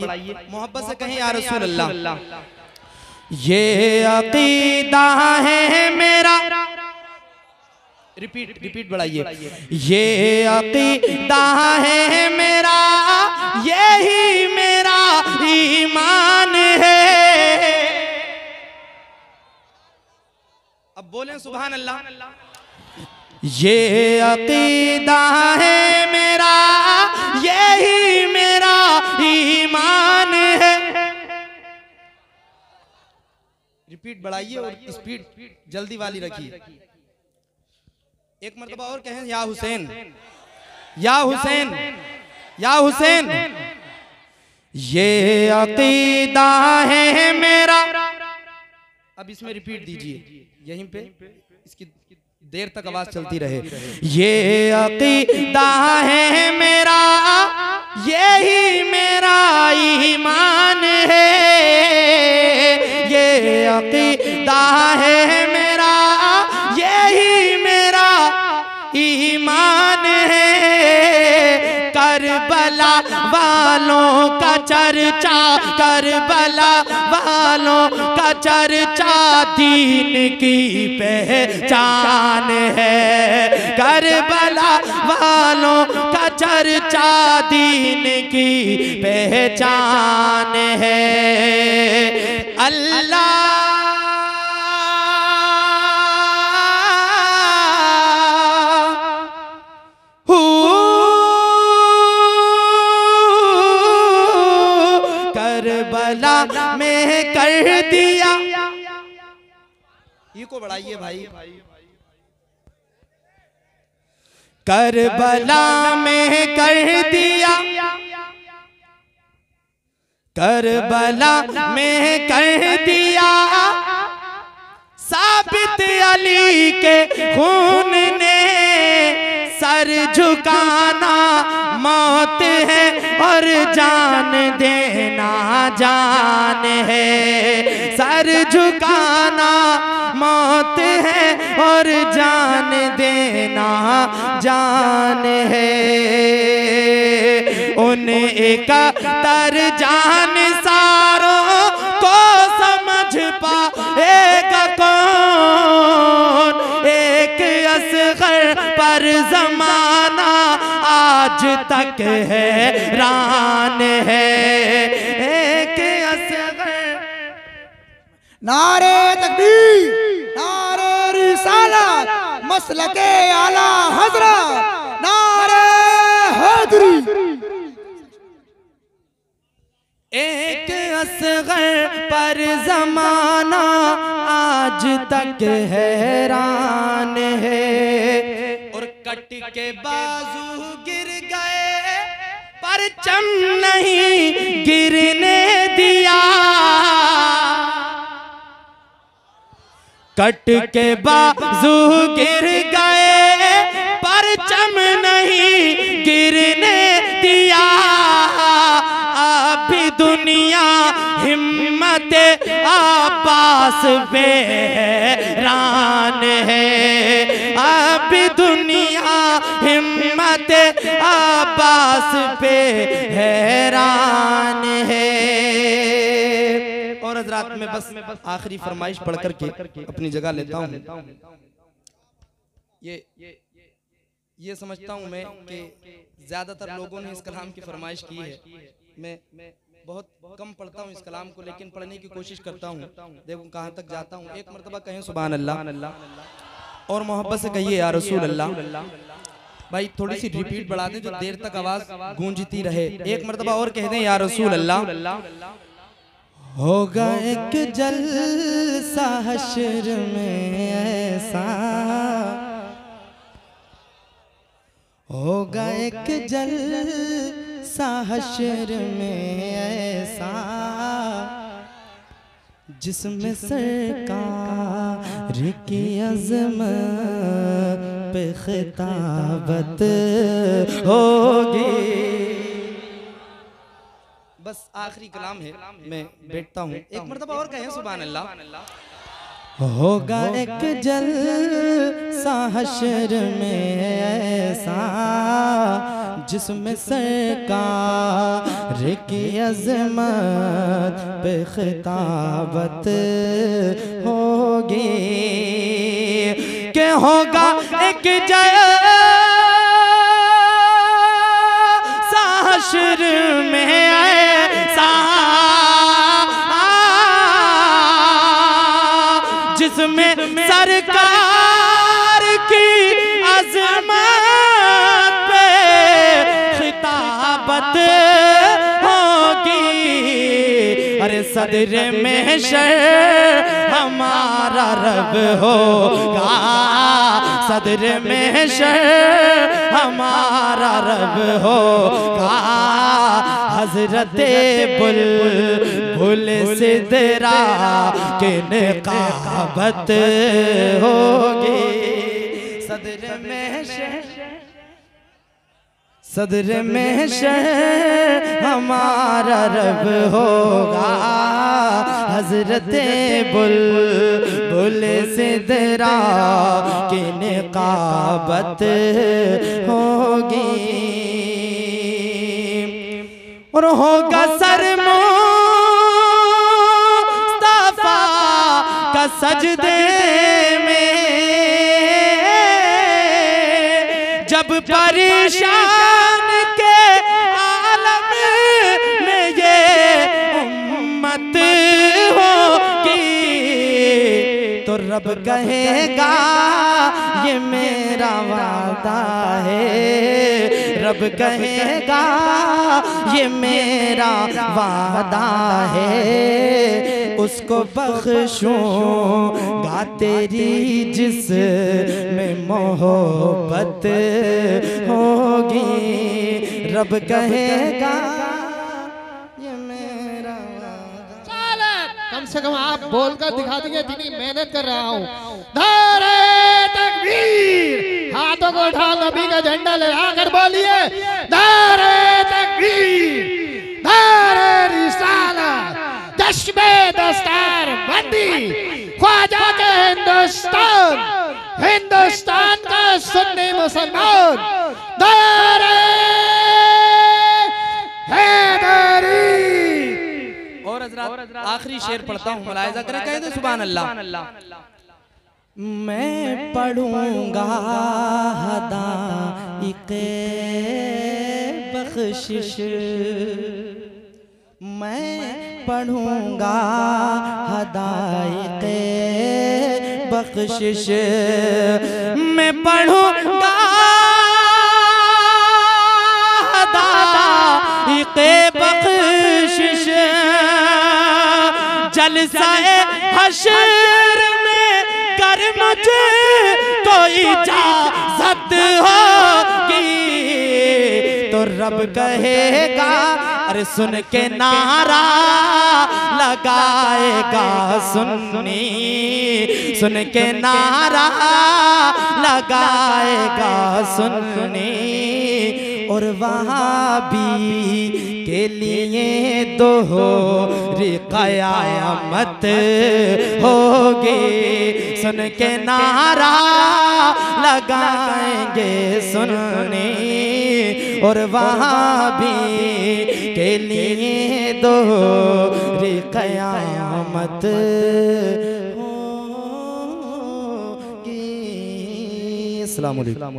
बढ़ाइए मोहब्बत से कहें या रसूल अल्लाह ये अकीदा है मेरा। रिपीट रिपीट बढ़ाइए ये अकीदा है मेरा। यही मेरा ईमान है। अब बोले सुबहान अल्लाह ये अकीदा है मेरा। यही रिपीट बढ़ाइए और स्पीड जल्दी वाली रखिए। एक मरतबा और कहें या हुसैन। या हुसैन। या हुसैन। ये अकीदा है मेरा। अब इसमें रिपीट दीजिए। यहीं पे इसकी देर तक आवाज़ चलती रहे। ये अकीदा है मेरा। यही मेरा ईमान है। अकीदा है मेरा, यही मेरा ईमान है। करबला वालों का चर्चा, करबला वालों का चर्चा दीन की पहचान है। करबला वालों चर्चा दीन की पहचान है। अल्लाह। करबला में कर दिया। ये को बढ़ाइए भाई। करबला में कर दिया। करबला में कर दिया। साबित अली के खून ने सर झुकाना मौत है और जान देना जान है। सर झुकाना मौत है और जान देना जान है। उन एक तर जान सारों को समझ पाएगा कौन? एक असगर पर जमाना आज तक है, रान है। नारे तकबीर, नारे रिसालत, मसलके आला हज़रत, नारे हैदरी। एक असगर पर जमाना आज तक हैरान है। और कट के बाजू गिर गए, पर चम नहीं गिरने दिया। कट के बाजू गिर गए पर चम नहीं गिरने दिया। अभी दुनिया हिम्मत आपास पे रान है। अभी दुनिया हिम्मत आपास पे हैरान और में बस आखिरी फरमाइश पढ़ करके अपनी जगह लेता हूँ। ये ये समझता हूँ मैं कि ज़्यादातर लोगों ने इस कलाम की फरमाइश की है। मैं बहुत कम पढ़ता हूँ इस कलाम को, लेकिन पढ़ने की कोशिश करता हूँ। देखो कहाँ तक जाता हूँ। एक मरतबा कहें सुबह अल्लाह और मोहब्बत से कहिए यार रसूल अल्लाह भाई थोड़ी सी रिपीट बढ़ा दें, जो देर तक आवाज़ गूंजती रहे। एक मरतबा और कह दें यार रसूल अल्लाह होगा एक जलसा हश्र में ऐसा। होगा एक जलसा हश्र में ऐसा। जिसमें सरकार की अजम पे खिताबत होगी। बस आखिरी कलाम है मैं बैठता हूँ। एक मरतबा और कहें सुबह अल्लाह होगा एक जल हशर में ऐसा जिसमें सरकार की अजमत पे खिताबत होगी। के होगा एक जय साशर में ऐसा जिसमें सरकार की अजमत पे खिताबत होगी। अरे सदर में शर हमारा रब होगा। सदर में शर हमारा रब होगा। हज़रत बुल बुल सिदरा के निकाबत होगी? सदर में सदर में शह हमारा रब होगा। हज़रत बुल बुल सिदरा की निकाबत होगी? और होगा सजदे में जब परेशान के आलम में ये उम्मत होगी तो रब कहेगा ये मेरा वादा है। रब कहेगा, ये मेरा वादा है। उसको बख्शूँगा तेरी जिस में मोहब्बत होगी। रब कहेगा कम से कम आप बोलकर दिखा दीजिए इतनी मेहनत कर रहा हूँ। नारे तकबीर। हाथों को उठा, नबी का झंडा लगा कर बोलिए, नारे तकबीर, नारे रिसालत जश्मे दस्तार बंदी, ख्वाजा के हिंदुस्तान हिंदुस्तान का सुन्नी मुसलमान, नारे हैदरी। और आखिरी शेर पढ़ता हूँ, मुलायजा करें, कहे तो सुबह अल्लाह। मैं पढ़ूँगा हदाइके बख्शिश। मैं पढ़ूँगा हदाइके बख्शिश। मैं पढ़ूँगा हदाइके बख्शिश। जलसाए हशर इजाज़त होगी तो रब कहेगा, अरे सुन के नारा लगाएगा, सुन्नी। सुन के नारा लगाएगा, सुन्नी। और वहाँ भी के लिए दो कयामत होगी। सुन के नारा लगाएँगे सुनने। और वहाँ भी के लिए दो कयामत होगी। अस्सलाम वालेकुम